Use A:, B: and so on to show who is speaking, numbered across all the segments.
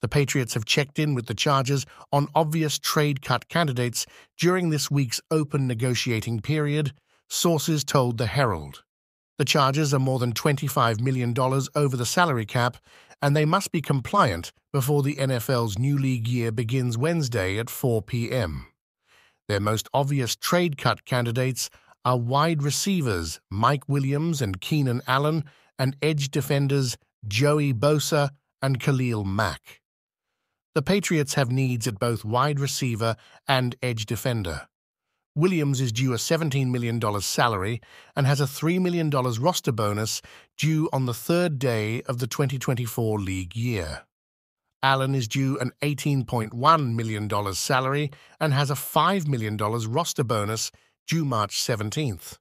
A: The Patriots have checked in with the Chargers on obvious trade cut candidates during this week's open negotiating period, sources told the Herald. The Chargers are more than $25 million over the salary cap, and they must be compliant before the NFL's new league year begins Wednesday at 4 p.m. Their most obvious trade cut candidates are wide receivers Mike Williams and Keenan Allen and edge defenders Joey Bosa and Khalil Mack. The Patriots have needs at both wide receiver and edge defender. Williams is due a $17 million salary and has a $3 million roster bonus due on the third day of the 2024 league year. Allen is due an $18.1 million salary and has a $5 million roster bonus due March 17th.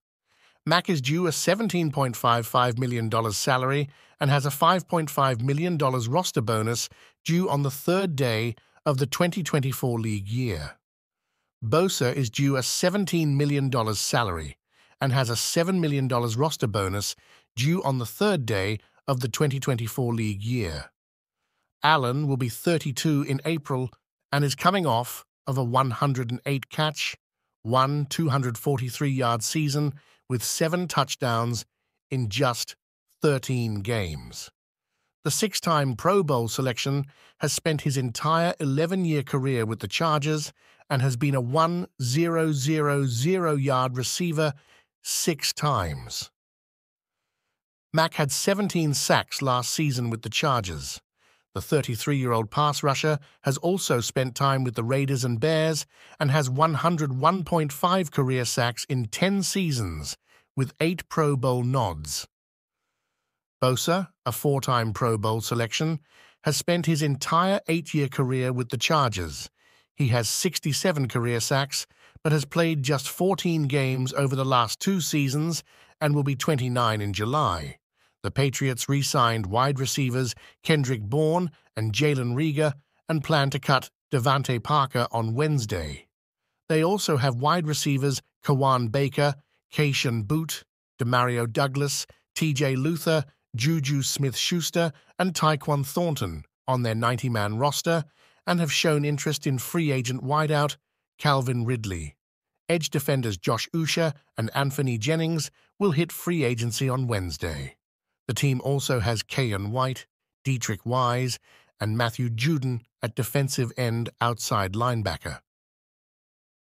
A: Mack is due a $17.55 million salary and has a $5.5 million roster bonus due on the third day of the 2024 league year. Bosa is due a $17 million salary and has a $7 million roster bonus due on the third day of the 2024 league year. Allen will be 32 in April and is coming off of a 108 catch, one 243 yard season with seven touchdowns in just 13 games. The six time Pro Bowl selection has spent his entire 11 year career with the Chargers and has been a 1 0 0 0 yard receiver six times. Mack had 17 sacks last season with the Chargers. The 33 year old pass rusher has also spent time with the Raiders and Bears and has 101.5 career sacks in 10 seasons with eight Pro Bowl nods. Bosa, a four time Pro Bowl selection, has spent his entire eight year career with the Chargers. He has 67 career sacks, but has played just 14 games over the last two seasons and will be 29 in July. The Patriots re signed wide receivers Kendrick Bourne and Jalen Reagor and plan to cut DeVante Parker on Wednesday. They also have wide receivers Kawaan Baker Kayshon Boutte, Demario Douglas, TJ Luther, Juju Smith Schuster, and Tyquan Thornton on their 90 man roster and have shown interest in free agent wideout Calvin Ridley. Edge defenders Josh Uche and Anthony Jennings will hit free agency on Wednesday. The team also has Keion White, Deatrich Wise, and Matthew Judon at defensive end outside linebacker.